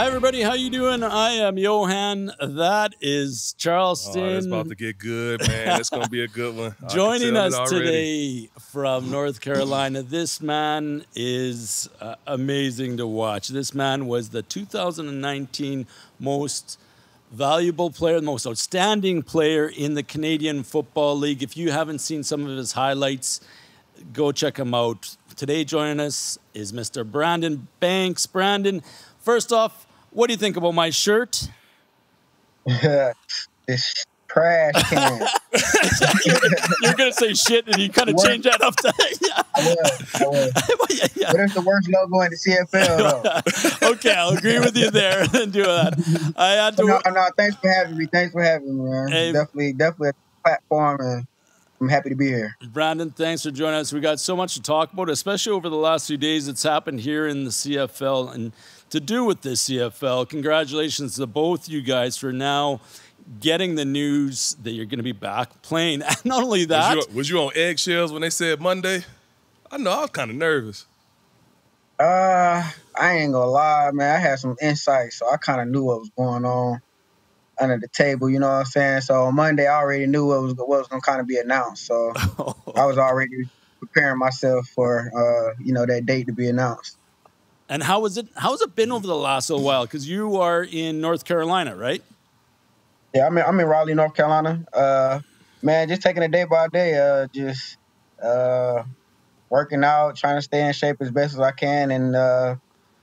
Hi everybody, how you doing? I am Johan. That is Charleston. Oh, it's about to get good, man. It's gonna be a good one. Joining us today from North Carolina, this man is uh, amazing to watch. This man was the 2019 most valuable player, the most outstanding player in the Canadian Football League. If you haven't seen some of his highlights, go check him out. Today joining us is Mr. Brandon Banks. Brandon, First off, what do you think about my shirt? this trash can. You're gonna say shit, and you kind of change that up to. yeah. I will. I will. yeah, yeah. What is the worst logo in the CFL? okay, I'll agree with you there and do that. I had to. No, no, thanks for having me. Thanks for having me, man. Hey, definitely, definitely a platform and I'm happy to be here. Brandon, thanks for joining us. We got so much to talk about, especially over the last few days. It's happened here in the CFL and to do with the CFL. Congratulations to both you guys for now getting the news that you're going to be back playing. And not only that, was you, was you on eggshells when they said Monday? I know I was kind of nervous. Uh, I ain't gonna lie, man. I had some insight, so I kind of knew what was going on under the table. You know what I'm saying? So on Monday, I already knew what was what was gonna kind of be announced. So I was already preparing myself for uh, you know that date to be announced. And how was it? How's it been over the last little while? Because you are in North Carolina, right? Yeah, I'm in, I'm in Raleigh, North Carolina. Uh, man, just taking it day by day. Uh, just uh, working out, trying to stay in shape as best as I can, and uh,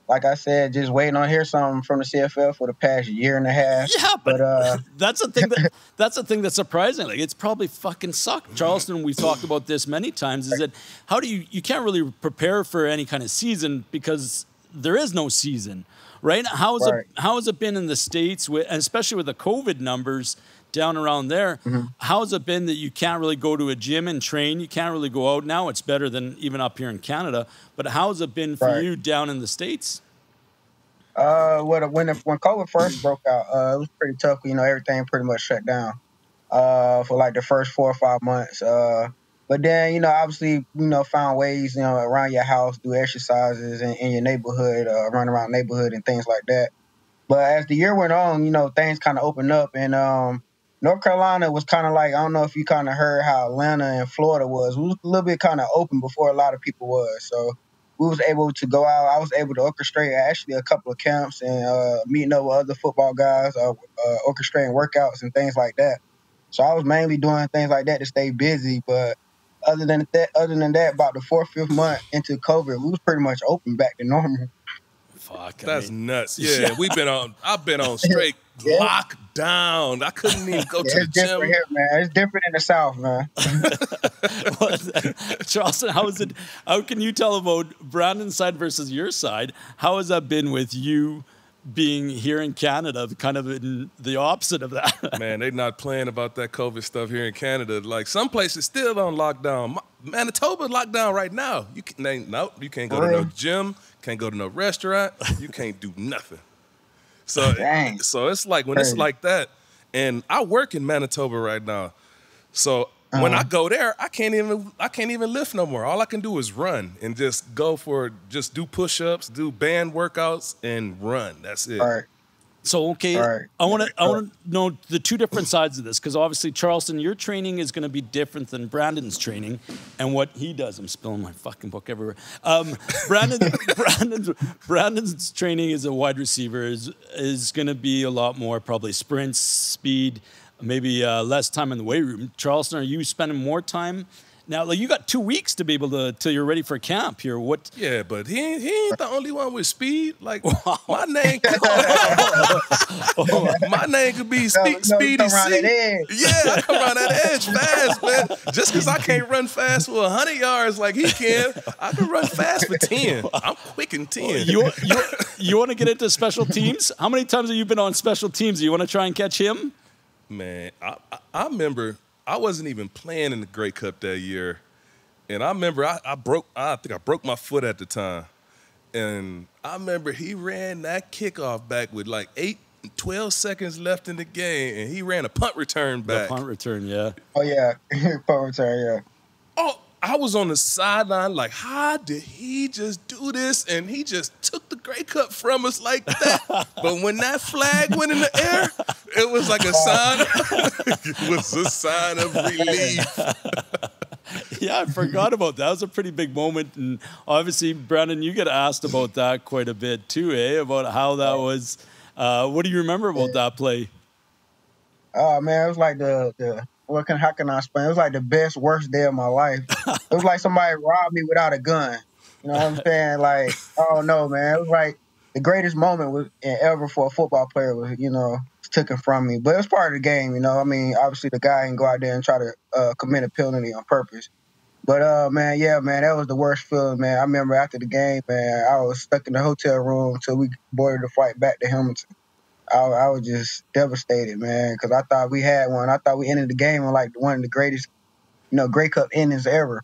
like I said, just waiting on hear something from the CFL for the past year and a half. Yeah, but, but uh, that's the thing that that's the thing that's surprising. Like it's probably fucking sucked. Charleston, we've talked about this many times. Is that how do you you can't really prepare for any kind of season because there is no season, right? How has right. it how has it been in the states with, especially with the COVID numbers? down around there. Mm-hmm. How's it been that you can't really go to a gym and train? You can't really go out now. It's better than even up here in Canada. But how's it been for right. you down in the states? Uh, when when when COVID first broke out, uh, it was pretty tough. You know, everything pretty much shut down. Uh, for like the first four or five months. Uh, but then you know, obviously, you know, find ways, you know, around your house, do exercises in, in your neighborhood, uh, run around neighborhood and things like that. But as the year went on, you know, things kind of opened up, and um, North Carolina was kind of like I don't know if you kind of heard how Atlanta and Florida was. We was a little bit kind of open before a lot of people was. So we was able to go out. I was able to orchestrate actually a couple of camps and uh, meeting up with other football guys, uh, uh, orchestrating workouts and things like that. So I was mainly doing things like that to stay busy. But other than that, other than that, about the fourth, fifth month into COVID, we was pretty much open back to normal. Fuck, that's I mean, nuts. Yeah, we've been on. I've been on straight yeah. lockdown. I couldn't even go yeah, to the gym. Here, man. It's different in the South, man. Charleston, how is it? How can you tell about Brandon's side versus your side? How has that been with you? Being here in Canada, kind of in the opposite of that. Man, they're not playing about that COVID stuff here in Canada. Like some places still on lockdown. Manitoba lockdown right now. You can no, you can't go to no gym, can't go to no restaurant, you can't do nothing. So, Dang. so it's like when it's like that, and I work in Manitoba right now. So uh-huh. when I uh-huh. go there, I can't even I can't even lift no more. All I can do is run and just go for just do push ups, do band workouts, and run. That's it. All right. So okay, right. I want to I want to know the two different sides of this because obviously Charleston, your training is going to be different than Brandon's training and what he does. I'm spilling my fucking book everywhere. Um, Brandon, Brandon's Brandon's training as a wide receiver is is going to be a lot more probably sprints, speed, maybe uh, less time in the weight room. Charleston, are you spending more time? Now, like, you got two weeks to be able to till you're ready for camp here. What? Yeah, but he ain't, he ain't the only one with speed. Like my name, my name could be Spe- Speedy C. Yeah, I come around that edge fast, man. Just because I can't run fast for hundred yards like he can, I can run fast for ten. I'm quick in ten. You you, you want to get into special teams? How many times have you been on special teams? You want to try and catch him? Man, I, I, I remember I wasn't even playing in the Grey Cup that year. And I remember I, I broke, I think I broke my foot at the time. And I remember he ran that kickoff back with like eight, 12 seconds left in the game, and he ran a punt return back. The punt return, yeah. Oh, yeah. punt return, yeah. Oh, I was on the sideline like, how did he just do this? And he just took the Grey Cup from us like that. but when that flag went in the air, it was like a sign. it was a sign of relief. yeah, I forgot about that. That was a pretty big moment, and obviously, Brandon, you get asked about that quite a bit too, eh? About how that was. Uh, what do you remember about that play? Oh man, it was like the the what can how can I explain? It was like the best worst day of my life. it was like somebody robbed me without a gun. You know what I'm saying? Like I don't know, man. It was like the greatest moment was ever for a football player was you know taken from me. But it was part of the game. You know, I mean, obviously the guy didn't go out there and try to uh, commit a penalty on purpose. But uh, man, yeah, man, that was the worst feeling, man. I remember after the game, man, I was stuck in the hotel room until we boarded the flight back to Hamilton. I, I was just devastated, man, because I thought we had one. I thought we ended the game on like one of the greatest, you know, Grey Cup endings ever.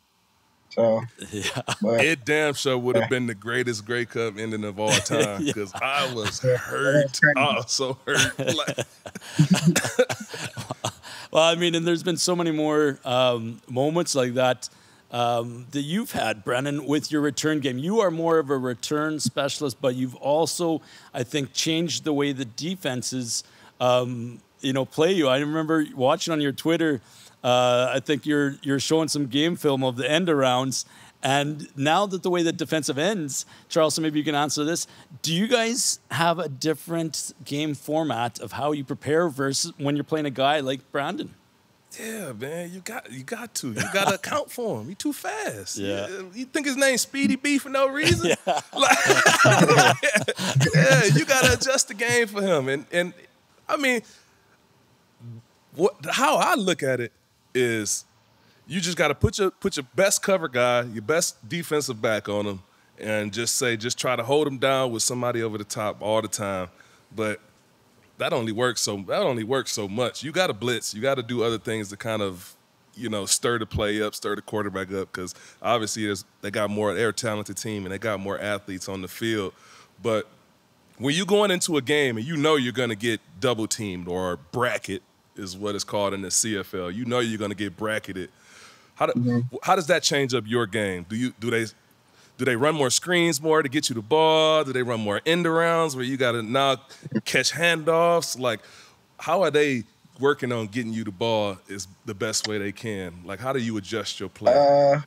So yeah. but, it damn sure would have yeah. been the greatest Grey Cup ending of all time because yeah. I was hurt. I was so hurt. well, I mean, and there's been so many more um, moments like that um, that you've had, Brennan, with your return game. You are more of a return specialist, but you've also, I think, changed the way the defenses, um, you know, play you. I remember watching on your Twitter. Uh, I think you're you're showing some game film of the end arounds. And now that the way that defensive ends, Charleston, maybe you can answer this. Do you guys have a different game format of how you prepare versus when you're playing a guy like Brandon? Yeah, man, you got you got to. You got to account for him. He too fast. Yeah. You, you think his name's Speedy B for no reason? Yeah. Like, yeah, you got to adjust the game for him. And and I mean, what how I look at it is, you just got to put your put your best cover guy, your best defensive back on him, and just say just try to hold him down with somebody over the top all the time. But that only works so that only works so much. You got to blitz. You got to do other things to kind of you know stir the play up, stir the quarterback up because obviously there's they got more. They're a talented team and they got more athletes on the field, but when you going into a game and you know you're going to get double teamed or bracket is what it's called in the CFL. You know you're going to get bracketed. How, do, mm-hmm. how does that change up your game? Do you do they do they run more screens more to get you the ball? Do they run more end arounds where you got to now catch handoffs? Like, how are they working on getting you the ball is the best way they can? Like, how do you adjust your play? Uh,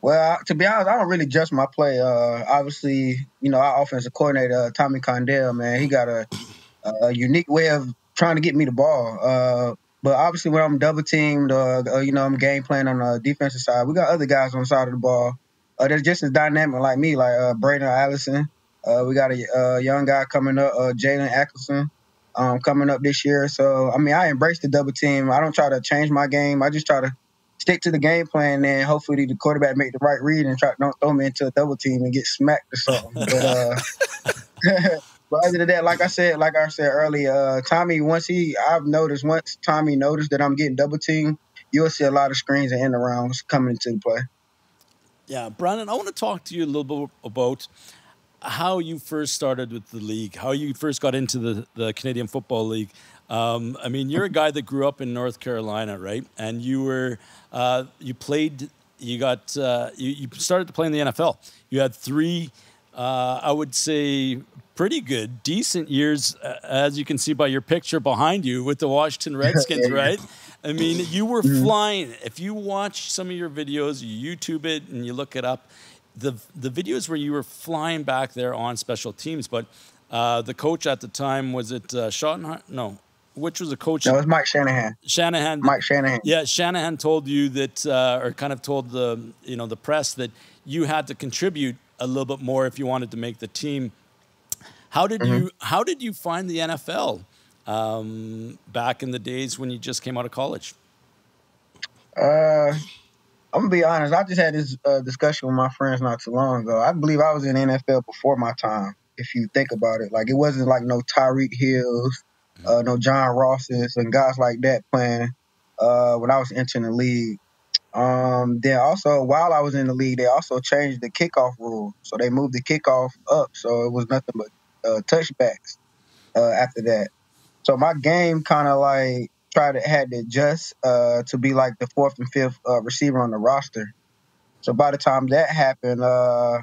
well, to be honest, I don't really adjust my play. Uh, obviously, you know, our offensive coordinator, uh, Tommy Condell, man, he got a, a, unique way of trying to get me the ball. Uh, but obviously, when I'm double teamed, uh, uh, you know, I'm game playing on the defensive side. We got other guys on the side of the ball uh, just as dynamic like me, like uh, Bralon Addison. Uh, we got a uh, young guy coming up, uh, Jaelon Acklin, um, coming up this year. So I mean, I embrace the double team. I don't try to change my game. I just try to stick to the game plan, and hopefully the quarterback make the right read and try don't throw me into a double team and get smacked or something. But uh, but other than that, like I said, like I said earlier, uh, Tommy once he I've noticed once Tommy noticed that I'm getting double team, you'll see a lot of screens and end arounds coming into the play. Yeah, Brandon, I want to talk to you a little bit about how you first started with the league, how you first got into the, the Canadian Football League. Um, I mean, you're a guy that grew up in North Carolina, right? And you were, uh, you played, you got, uh, you, you started to play in the NFL. You had three, uh, I would say, pretty good, decent years, uh, as you can see by your picture behind you with the Washington Redskins, right? I mean, you were mm-hmm. flying. If you watch some of your videos, you YouTube it and you look it up, the the videos where you were flying back there on special teams. But uh, the coach at the time was it uh, Schottenheimer? No, which was a coach? That was Mike Shanahan. Shanahan. Mike Shanahan. Yeah, Shanahan told you that, uh, or kind of told the you know the press that you had to contribute a little bit more if you wanted to make the team. How did mm-hmm. you How did you find the NFL? Um, back in the days when you just came out of college? Uh, I'm gonna be honest. I just had this uh, discussion with my friends not too long ago. I believe I was in NFL before my time. If you think about it, like it wasn't like no Tyreek Hills, uh, no John Rosses, and guys like that playing uh, when I was entering the league. Um, then also while I was in the league, they also changed the kickoff rule, so they moved the kickoff up, so it was nothing but uh, touchbacks uh, after that. So my game kind of like tried to had to adjust uh, to be like the fourth and fifth uh, receiver on the roster. So by the time that happened, uh,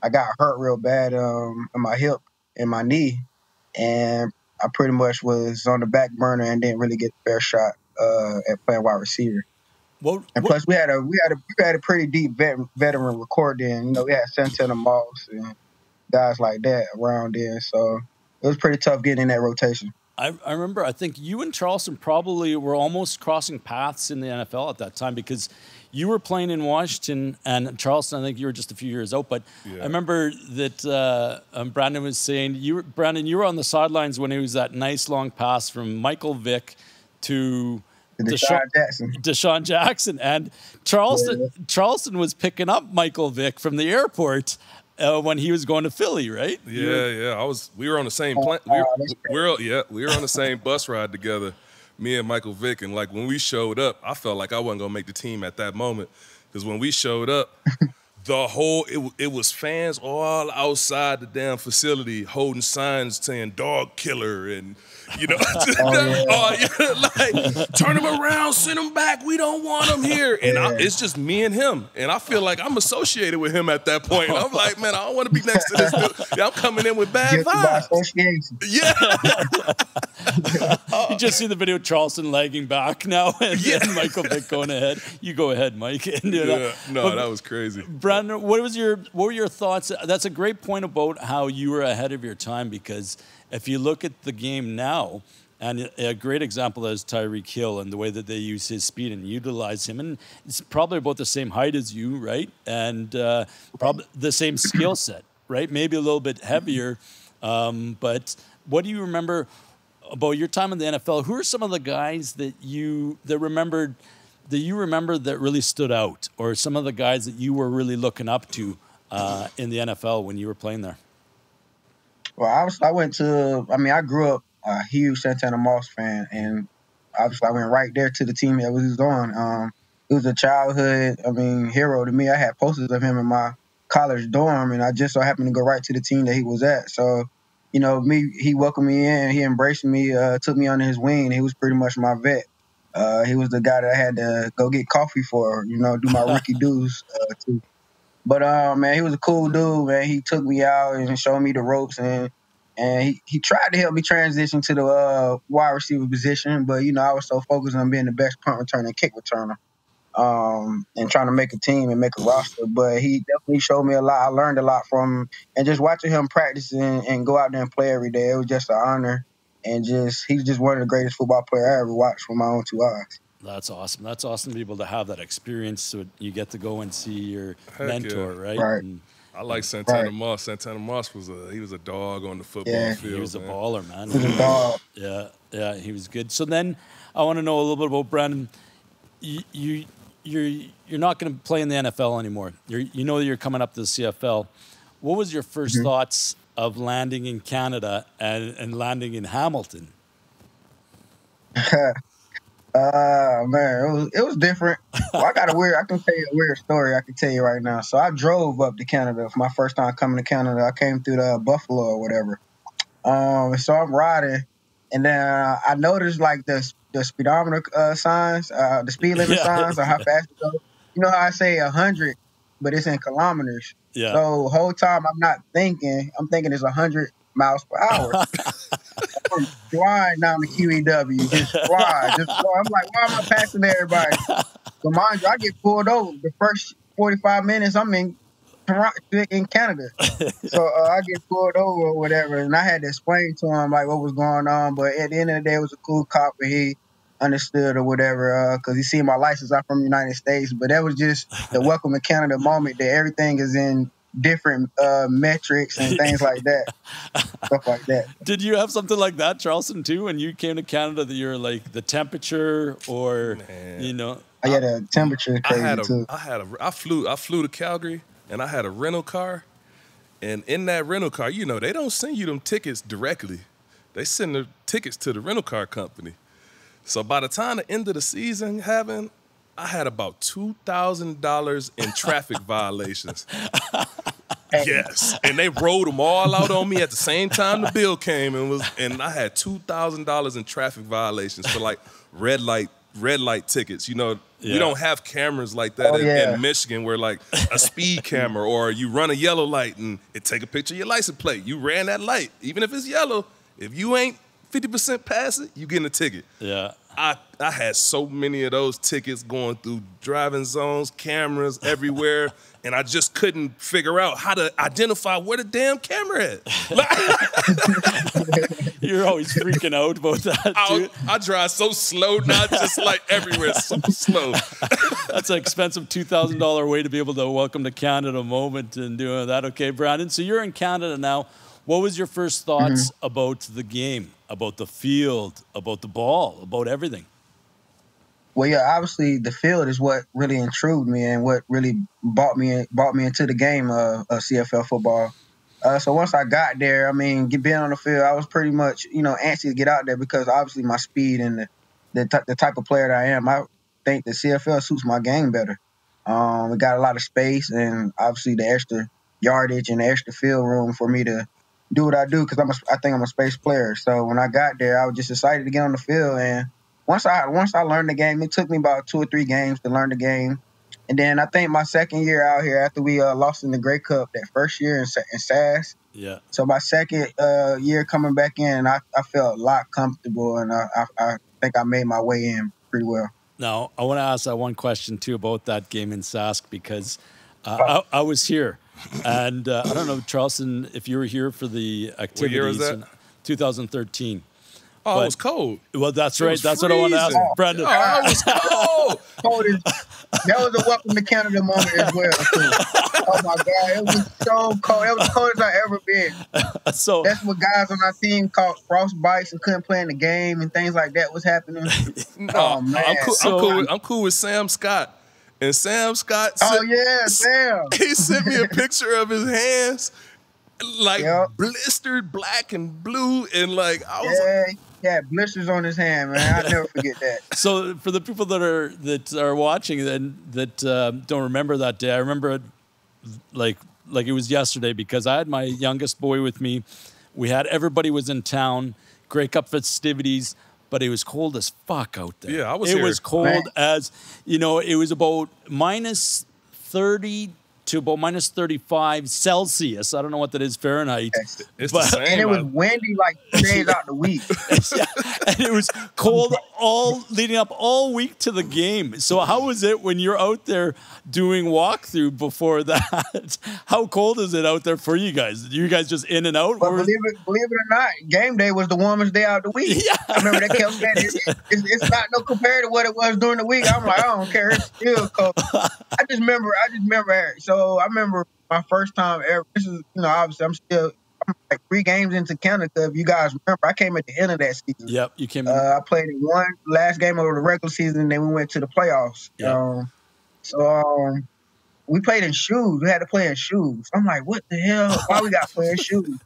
I got hurt real bad um, in my hip and my knee, and I pretty much was on the back burner and didn't really get a fair shot uh, at playing wide receiver. What, And plus, we had a we had a we had a pretty deep vet, veteran record then. You know, we had Santana Moss and guys like that around then, so it was pretty tough getting in that rotation. I, I remember, I think you and Charleston probably were almost crossing paths in the NFL at that time because you were playing in Washington and Charleston, I think you were just a few years out. But Yeah. I remember that uh, um, Brandon was saying, you were, Brandon, you were on the sidelines when it was that nice long pass from Michael Vick to DeSean Jackson. DeSean Jackson and Charleston. Charleston was picking up Michael Vick from the airport uh, when he was going to Philly, right? You were- Yeah, yeah. I was. We were on the same plane. We were, Oh, that's we were, yeah, we were on the same bus ride together. Me and Michael Vick, and like when we showed up, I felt like I wasn't gonna make the team at that moment because when we showed up, the whole it, it was fans all outside the damn facility holding signs saying "dog killer" and you know, oh, yeah, like turn him around, send him back. We don't want him here, and I, it's just me and him, and I feel like I'm associated with him at that point. I'm like, man, I don't want to be next to this dude. Yeah, I'm coming in with bad Guilty vibes. Yeah, You just see the video of Charleston lagging back now and, Yeah. and Michael Vick going ahead. You go ahead, Mike. And, you know, yeah. No, but that was crazy. What was your what were your thoughts? That's a great point about how you were ahead of your time because if you look at the game now, and a great example is Tyreek Hill and the way that they use his speed and utilize him, and it's probably about the same height as you, right? And uh, probably the same skill set, right? Maybe a little bit heavier, um, but what do you remember about your time in the NFL? Who are some of the guys that you that remembered that you remember that really stood out, or some of the guys that you were really looking up to uh, in the NFL when you were playing there? Well, obviously, I went to. I mean, I grew up a huge Santana Moss fan, and obviously, I went right there to the team that was on. Um, it was a childhood. I mean, hero to me. I had posters of him in my college dorm, and I just so happened to go right to the team that he was at. So, you know, me, he welcomed me in. He embraced me. Uh, took me under his wing. He was pretty much my vet. Uh, he was the guy that I had to go get coffee for. You know, do my rookie dues uh, to. But uh, man, he was a cool dude, man. He took me out and showed me the ropes, and and he, he tried to help me transition to the uh, wide receiver position. But you know, I was so focused on being the best punt returner and kick returner, um, and trying to make a team and make a roster. But he definitely showed me a lot. I learned a lot from him, and just watching him practice and, and go out there and play every day, it was just an honor. And just he's just one of the greatest football players I ever watched with my own two eyes. That's awesome. That's awesome to be able to have that experience, so you get to go and see your Heck mentor, yeah. right? Right. And I like Santana Right. Moss. Santana Moss was a he was a dog on the football Yeah. field. he was a baller, man. He was a dog. Yeah, yeah, he was good. So then, I want to know a little bit about Brandon. You, you you're you're not going to play in the NFL anymore. You're, you know that you're coming up to the CFL. What was your 1st mm-hmm. thoughts of landing in Canada and, and landing in Hamilton? Uh man, it was it was different. Well, I got a weird. I can tell you a weird story. I can tell you right now. So I drove up to Canada for my first time coming to Canada. I came through the Buffalo or whatever. Um, so I'm riding, and then uh, I noticed like the the speedometer uh, signs, uh, the speed limit Yeah. signs, or how fast it goes. You know how I say hundred, but it's in kilometers. Yeah, So whole time I'm not thinking. I'm thinking it's hundred miles per hour. I'm flying down the QEW, just fly, just fly. I'm like, why am I passing everybody? So mind you, I get pulled over the first 45 minutes. I'm in Toronto, in Canada, so uh, I get pulled over or whatever, and I had to explain to him like what was going on. But at the end of the day, it was a cool cop, and he understood or whatever because he seen my license. I'm from the United States, but that was just the welcome to Canada moment that everything is in different uh, metrics and things like that, stuff like that. Did you have something like that, Charleston, too, when you came to Canada? That you're like the temperature, or Man. you know, I had a temperature I had a too. I had a I flew I flew to Calgary and I had a rental car, and in that rental car, you know, they don't send you them tickets directly. They send the tickets to the rental car company. So by the time the end of the season happened, I had about two thousand dollars in traffic violations. Yes, and they rolled them all out on me at the same time the bill came and was, and I had two thousand dollars in traffic violations for like red light red light tickets. You know, Yeah. we don't have cameras like that Oh, in, yeah. in Michigan where like a speed camera or you run a yellow light and it take a picture of your license plate. You ran that light, even if it's yellow. If you ain't fifty percent past it, you getting a ticket. Yeah. I, I had so many of those tickets going through driving zones, cameras everywhere, and I just couldn't figure out how to identify where the damn camera at. You're always freaking out about that, I, dude. I drive so slow not just like everywhere, so slow. That's an expensive two thousand dollar way to be able to welcome to Canada moment and doing that. Okay, Brandon. So you're in Canada now. What was your first thoughts Mm-hmm. about the game, about the field, about the ball, about everything? Well, yeah, obviously the field is what really intrigued me and what really brought me brought me into the game of, of CFL football. Uh, so once I got there, I mean, get, being on the field, I was pretty much you know antsy to get out there because obviously my speed and the the, ty- the type of player that I am, I think the CFL suits my game better. Um, we got a lot of space and obviously the extra yardage and the extra field room for me to do what I do because I'm a, I think I'm a space player. So when I got there, I was just excited to get on the field and once I once I learned the game, it took me about two or three games to learn the game. And then I think my second year out here, after we uh, lost in the Grey Cup that first year in, in SAS, Yeah. so my second uh, year coming back in, I, I felt a lot comfortable, and I, I, I think I made my way in pretty well. Now, I want to ask that one question too about that game in Sask because uh, I, I was here, and uh, I don't know, Charleston, if you were here for the activities. year was that? in 2013. Oh, But- it was cold. Well, that's It right. was That's what I want to ask, freezing. Brandon. Oh, it was cold. Cold as- that was a welcome to Canada moment as well. Too. Oh my God, it was so cold. It was the coldest I ever been. So, That's what guys on our team caught frostbites and couldn't play in the game and things like that was happening. No, Oh, man. I'm cool. So- I'm cool. With, I'm cool with Sam Scott, and Sam Scott. Oh yeah, Sam. he sent me a picture of his hands, like Yep. blistered black and blue, and like I was. like, Yeah, he had blisters on his hand, man. I'll never forget that. so for the people that are that are watching and that uh, don't remember that day, I remember it like like it was yesterday because I had my youngest boy with me. We had everybody was in town, Grey Cup festivities, but it was cold as fuck out there. Yeah, I was It here. was cold Man. as you know. It was about minus thirty to about minus thirty five Celsius. I don't know what that is Fahrenheit. It's But- the same. And it was I- windy like two days out the week. Yeah, and it was cold all leading up all week to the game. So how was it when you're out there doing walkthrough before that? How cold is it out there for you guys? You guys just in and out? But Or- believe it, believe it or not, game day was the warmest day out the week. Yeah. I remember they kept saying it, it- it's, it's not no compared to what it was during the week. I'm like, I don't care. It's still cold. I just remember, I just remember. So I remember my first time ever. This is, you know, obviously I'm still I'm like three games into Canada. If you guys remember, I came at the end of that season. Yep, you came. Uh, I played in one last game of the regular season, and then we went to the playoffs. Yeah. Um, so um, we played in shoes. We had to play in shoes. I'm like, what the hell? Why we got to play in shoes?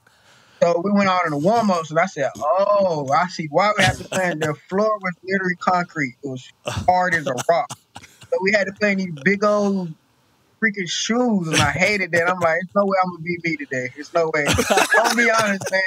So we went out in the warm ups, and I said, "Oh, I see why we have to play." in The floor was literally concrete. It was hard as a rock. So we had to play in these big old freaking shoes, and I hated that. I'm like, "There's no way I'm gonna be me today. There's no way." I'm be honest, man.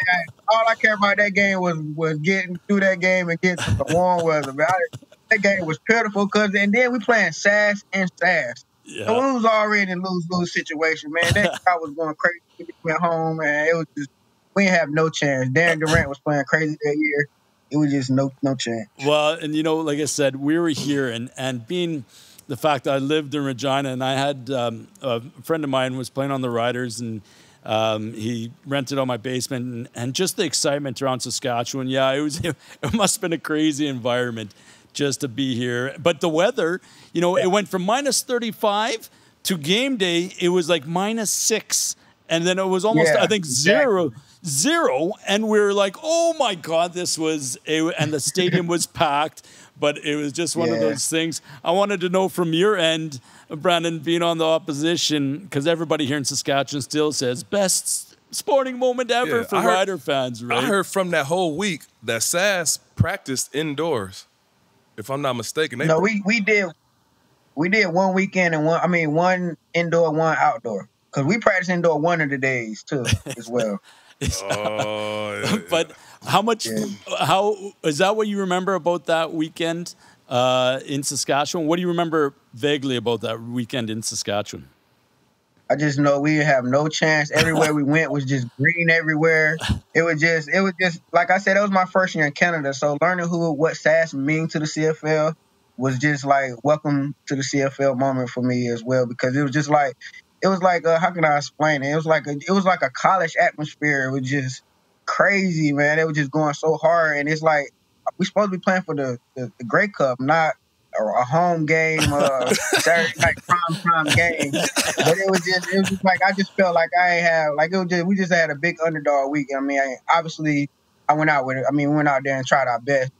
All I care about that game was was getting through that game and getting to the warm weather. Man, I, that game was pitiful because and then we playing sass and sass. yeah. So we was already in lose lose situation, man. That guy was going crazy. We went home, and it was just we didn't have no chance. Darian Durant was playing crazy that year. It was just no no chance. Well, and you know, like I said, we were here, and and being the fact that I lived in Regina, and I had um, a friend of mine was playing on the Riders, and um, he rented out my basement, and, and just the excitement around Saskatchewan. Yeah, it was it must have been a crazy environment just to be here. But the weather, you know, it went from minus thirty five to game day. It was like minus six, and then it was almost Yeah, I think exactly. zero zero and we are like oh my god this was a, and the stadium was packed but it was just one of those things i wanted to know from your end brandon being on the opposition because everybody here in saskatchewan still says best sporting moment ever Yeah, for I heard- rider fans right I heard from that whole week that SAS practiced indoors. If I'm not mistaken, they No, we we did we did one weekend and one. I mean, one indoor, one outdoor. because we practice indoor one of the days too as well. Oh, yeah, but how much? Yeah. How is that? What you remember about that weekend uh, in Saskatchewan? What do you remember vaguely about that weekend in Saskatchewan? I just know we have no chance. Everywhere we went was just green everywhere. It was just, it was just like I said. It was my first year in Canada, so learning who what SAS mean to the CFL was just like welcome to the CFL moment for me as well because it was just like it was like uh, how can I explain it? It was like a, it was like a college atmosphere. It was just crazy, man. It was just going so hard, and it's like we supposed to be playing for the the, the Grey Cup, not a, a home game, uh, Saturday night prime time game. But it was just it was just like I just felt like I ain't have like it was just we just had a big underdog week. I mean, I, obviously I went out with it. I mean, we went out there and tried our best.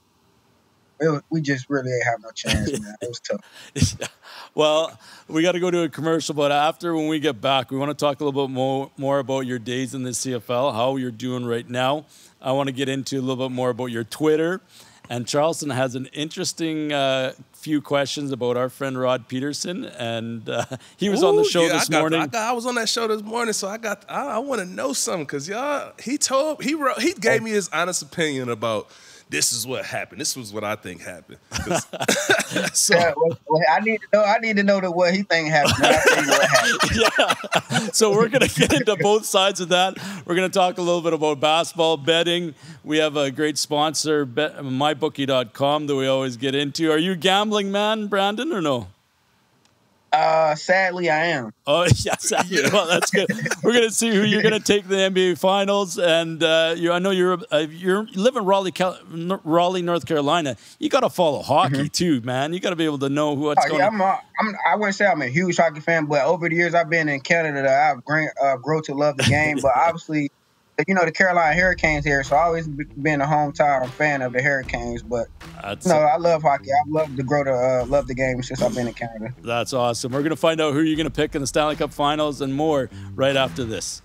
It was, we just really ain't have no chance, man. It was tough. well, we got to go to a commercial, but after when we get back, we want to talk a little bit more more about your days in the CFL, how you're doing right now. I want to get into a little bit more about your Twitter. And Charleston has an interesting uh, few questions about our friend Rod Peterson, and uh, he was on the show yeah, this I got- morning. I, got- I was on that show this morning, so I got. I, I want to know something because y'all. He told. He wrote. He gave me his honest opinion about. This is what happened. This was what I think happened. so, Yeah, well, well, I need to know. I need to know that what he think happened. I tell you what happened. yeah. So we're going to get into both sides of that. We're going to talk a little bit about basketball betting. We have a great sponsor, bet, mybookie.com, that we always get into. Are you a gambling man, Brandon, or no? Uh, sadly, I am. Oh yes, well that's good. We're gonna see who you're gonna take the NBA Finals, and uh, you, I know you're uh, you're you live in Raleigh, Cal- N- Raleigh, North Carolina. You got to follow hockey too, man. You got to be able to know who what's. Oh, going. yeah, I'm, a, I'm. I wouldn't say I'm a huge hockey fan, but over the years I've been in Canada, I've grown, uh, grown to love the game. but obviously, you know the Carolina Hurricanes here, so I always been a hometown fan of the Hurricanes. But That's, no, I love hockey. I've loved to grow to uh, love the game since I've been in Canada. that's awesome. We're gonna find out who you're gonna pick in the Stanley Cup Finals and more right after this.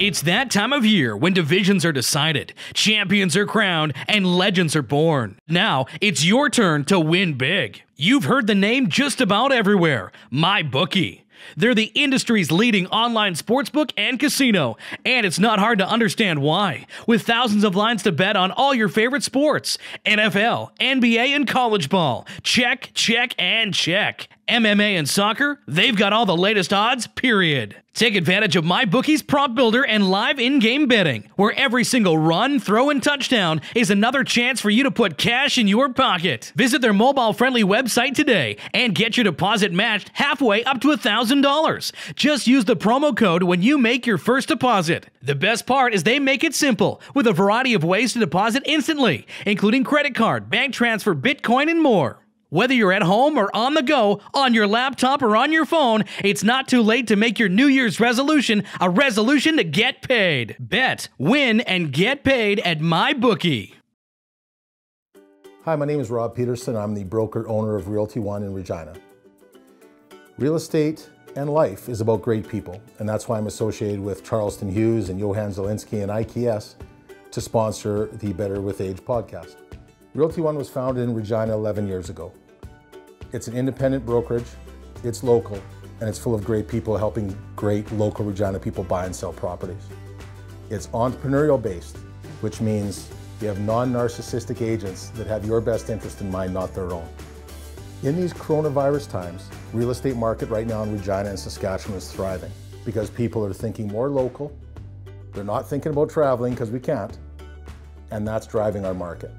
It's that time of year when divisions are decided, champions are crowned, and legends are born. Now, it's your turn to win big. You've heard the name just about everywhere MyBookie. They're the industry's leading online sportsbook and casino, and it's not hard to understand why. With thousands of lines to bet on all your favorite sports NFL, NBA, and college ball. Check, check, and check. MMA and soccer, they've got all the latest odds, period. Take advantage of MyBookie's prop builder and live in-game betting, where every single run, throw, and touchdown is another chance for you to put cash in your pocket. Visit their mobile-friendly website today and get your deposit matched halfway up to $1,000. Just use the promo code when you make your first deposit. The best part is they make it simple, with a variety of ways to deposit instantly, including credit card, bank transfer, Bitcoin, and more. Whether you're at home or on the go, on your laptop or on your phone, it's not too late to make your New Year's resolution a resolution to get paid. Bet, win, and get paid at MyBookie. Hi, my name is Rob Peterson. I'm the broker owner of Realty One in Regina. Real estate and life is about great people, and that's why I'm associated with Charleston Hughes and Johan Zielinski and IKS to sponsor the Better with Age podcast. Realty One was founded in Regina 11 years ago. It's an independent brokerage, it's local, and it's full of great people helping great local Regina people buy and sell properties. It's entrepreneurial based, which means you have non narcissistic agents that have your best interest in mind, not their own. In these coronavirus times, real estate market right now in Regina and Saskatchewan is thriving because people are thinking more local. They're not thinking about traveling because we can't, and that's driving our market.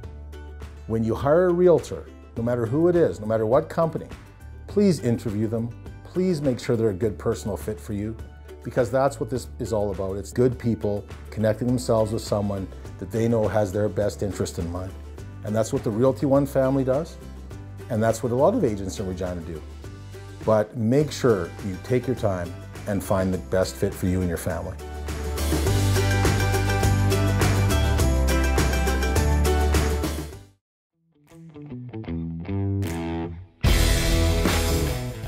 When you hire a realtor, no matter who it is, no matter what company, please interview them. Please make sure they're a good personal fit for you because that's what this is all about. It's good people connecting themselves with someone that they know has their best interest in mind. And that's what the Realty One family does. And that's what a lot of agents in Regina do. But make sure you take your time and find the best fit for you and your family.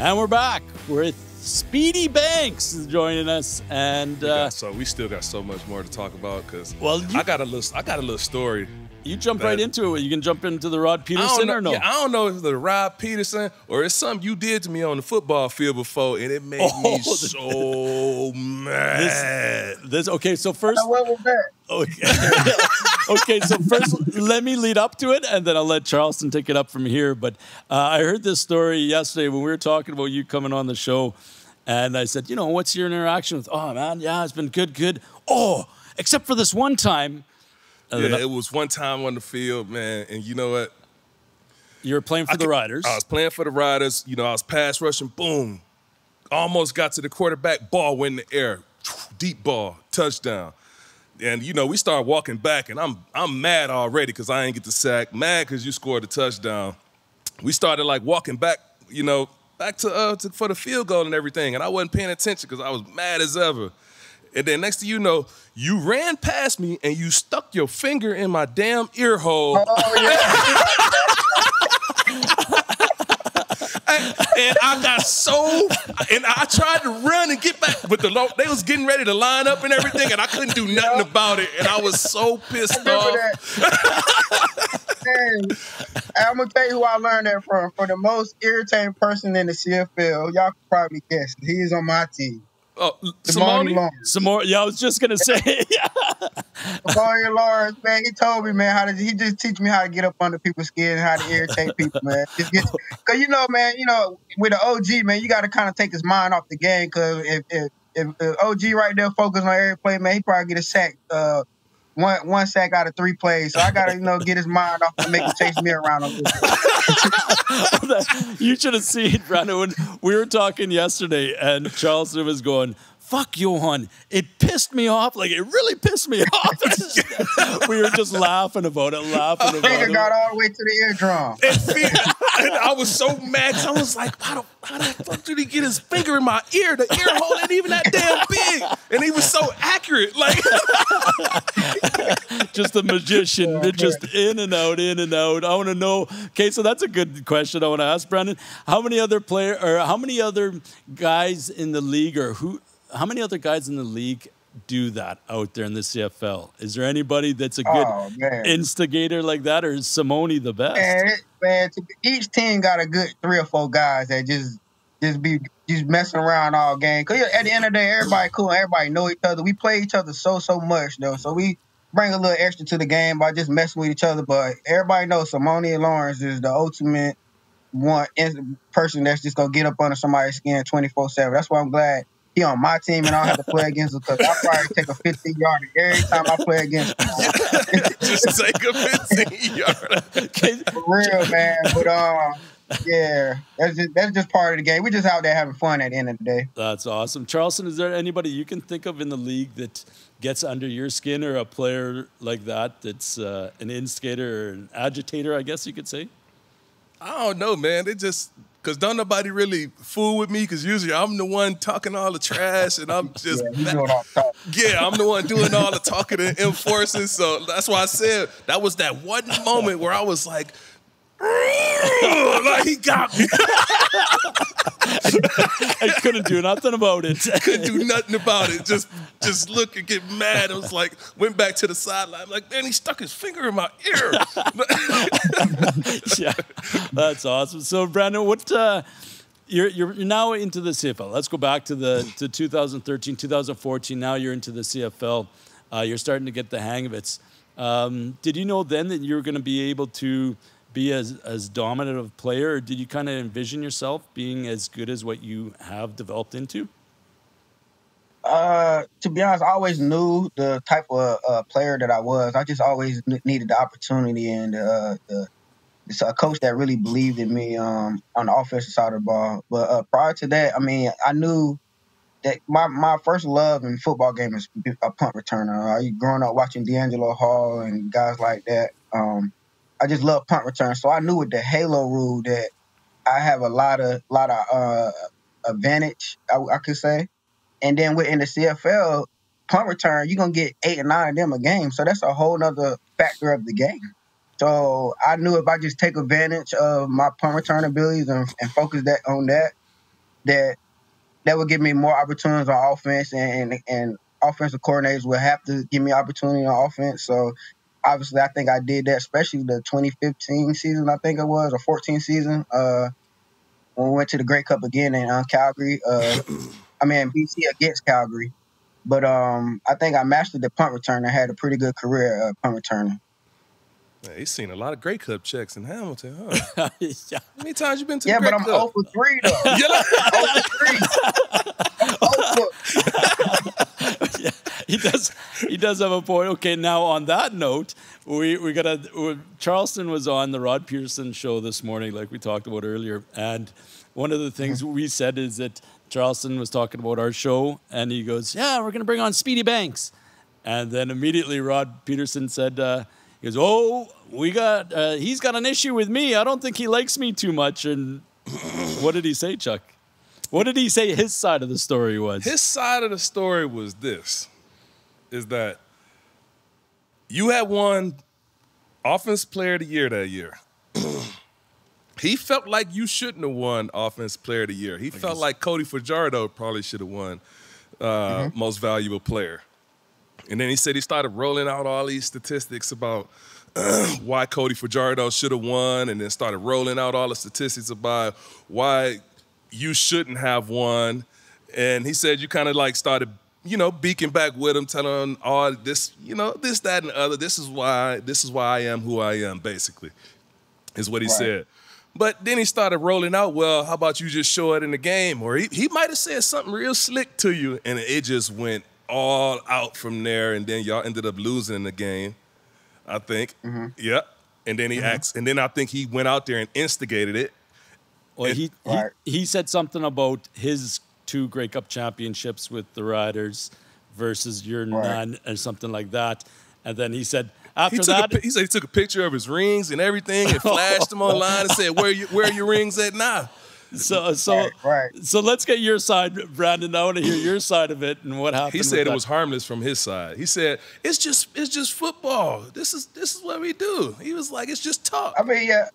And we're back with Speedy Banks is joining us, and We uh, got so we still got so much more to talk about because Well, you- I got a little I got a little story. you jump right into it. You can jump into the Rod Peterson know, or no? yeah, I don't know if it's the Rod Peterson or it's something you did to me on the football field before, and it made Oh, me the- so mad. This okay. So first, Now, what was that? Okay. okay, so first, let me lead up to it, and then I'll let Charleston take it up from here. But uh, I heard this story yesterday when we were talking about you coming on the show, and I said, you know, what's your interaction with? Oh man, yeah, it's been good, good. Oh, except for this one time, Yeah, it was one time on the field, man, and you know what? you were playing for I the Riders. I was playing for the Riders. You know, I was pass rushing. Boom, almost got to the quarterback. Ball went in the air. Deep ball, touchdown. And you know, we started walking back, and I'm I'm mad already because I ain't get the sack. Mad because you scored a touchdown. We started like walking back, you know, back to uh to, for the field goal and everything, and I wasn't paying attention because I was mad as ever. And then next thing you know, you ran past me and you stuck your finger in my damn ear hole. Oh yeah. and I got so, and I tried to run and get back, but the lo- they was getting ready to line up and everything, and I couldn't do nothing about it, and I was so pissed off. Hey, I'm gonna tell you who I learned that from. For the most irritating person in the CFL, y'all can probably guess. He is on my team. Oh, Simoni, Lawrence. Some more. Yeah, I was just gonna say. Simoni Lawrence, man, he told me, man, how to he just teach me how to get up under people's skin and how to irritate people, man. Just get, cause you know, man, you know, with the OG, man, you got to kind of take his mind off the game. Cause if if, if, if OG right there focus on every play, man, he probably get a sack. Uh, one one sack out of three plays. So I gotta, you know, get his mind off and make him chase me around little bit. you should have seen Brandon we were talking yesterday, and Charleston was going. Fuck Johan. It pissed me off. Like it really pissed me off. we were just laughing about it, laughing about Finger it. got all the way to the eardrum. and, I was so mad. I was like, how the, how the fuck did he get his finger in my ear? The ear hole ain't even that damn big, and he was so accurate. Like, just a magician. They're just in and out, in and out. I want to know. Okay, so that's a good question. I want to ask Brandon. How many other player or how many other guys in the league or who? How many other guys in the league do that out there in the CFL? Is there anybody that's a good Oh instigator like that, or is Simoni the best? Man, it, man, each team got a good three or four guys that just just be just messing around all game. Cause at the end of the day, everybody cool, everybody know each other. We play each other so so much though, so we bring a little extra to the game by just messing with each other. But everybody knows Simoni and Lawrence is the ultimate one person that's just gonna get up under somebody's skin twenty four seven. That's why I'm glad he on my team and I don't have to play against him because I probably take a fifteen yarder every time I play against him. just take a 15 yard. Okay, For real, man. But um, yeah, that's just that's just part of the game. We're just out there having fun at the end of the day. That's awesome. Charleston, is there anybody you can think of in the league that gets under your skin or a player like that that's uh, an instigator or an agitator, I guess you could say? I don't know, man. They just because don't nobody really fool with me because usually I'm the one talking all the trash and I'm just Yeah, I'm yeah, I'm the one doing all the talking and enforcing. So that's why I said that was that one moment where I was like, like he got me. I couldn't do nothing about it. Couldn't do nothing about it. Just just look and get mad. I was like, went back to the sideline. Like, man, he stuck his finger in my ear. yeah, that's awesome. So, Brandon, what uh, you're, you're you're now into the CFL. Let's go back to the to 2013, 2014. Now you're into the CFL. Uh, you're starting to get the hang of it. Um, did you know then that you were going to be able to be as as dominant of a player, or did you kind of envision yourself being as good as what you have developed into? Uh, to be honest, I always knew the type of uh, player that I was. I just always needed the opportunity and uh, the a coach that really believed in me um, on the offensive side of the ball. But uh, prior to that, I mean, I knew that my, my first love in football game is a punt returner. I growing up watching DeAngelo Hall and guys like that. Um, I just love punt return. So I knew with the halo rule that I have a lot of lot of uh, advantage. I, I could say. And then within the CFL, punt return, you're gonna get eight or nine of them a game. So that's a whole nother factor of the game. So I knew if I just take advantage of my punt return abilities and, and focus that on that, that that would give me more opportunities on offense, and and offensive coordinators would have to give me opportunity on offense. So obviously, I think I did that, especially the 2015 season. I think it was or 14 season. Uh, when we went to the Grey Cup again in uh, Calgary. Uh, I mean BC against Calgary. But um, I think I mastered the punt returner. Had a pretty good career uh, punt returner. Yeah, he's seen a lot of Grey Cup checks in Hamilton, huh? yeah. How many times you been to Yeah, the Grey but I'm Cup? 0 for 3 though. Yeah. 0 for 3. 0 for, he does he does have a point. Okay, now on that note, we we got a Charleston was on the Rod Pedersen show this morning, like we talked about earlier, and one of the things we said is that Charleston was talking about our show, and he goes, "Yeah, we're gonna bring on Speedy Banks," and then immediately Rod Pedersen said. Uh, he goes, oh, we got. Uh, he's got an issue with me. I don't think he likes me too much. And what did he say, Chuck? What did he say? His side of the story was. His side of the story was this: is that you had won Offense Player of the Year that year. he felt like you shouldn't have won Offense Player of the Year. He felt like Cody Fajardo probably should have won uh, Most Valuable Player. And then he said he started rolling out all these statistics about why Cody Fajardo should have won, and then started rolling out all the statistics about why you shouldn't have won. And he said you kind of like started, you know, beaking back with him, telling him all this, you know, this, that, and the other. This is why, this is why I am who I am, basically, is what he Right. said. But then he started rolling out, well, how about you just show it in the game? Or he, he might have said something real slick to you, and it just went all out from there, and then y'all ended up losing in the game, I think. Mm-hmm. Yep. And then he mm-hmm. asked, and then I think he went out there and instigated it. Well, he, he he said something about his two Grey Cup championships with the Riders versus your Right. none or something like that. And then he said He after took that, a, he said he took a picture of his rings and everything and flashed them online and said, "Where you, where are your rings at now?" so so Right, right. so let's get your side, Brandon. I want to hear your side of it and what happened. He said it that. was harmless from his side. He said it's just it's just football. This is this is what we do. He was like, it's just talk. I mean, yeah.